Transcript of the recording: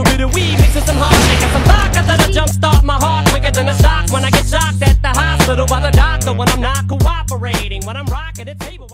little bit of weed mixed with some hard got Some vodka that'll jumpstart my heart quicker than a shock. When I get shocked at the hospital by the doctor When I'm not cooperating, when I'm rocking the table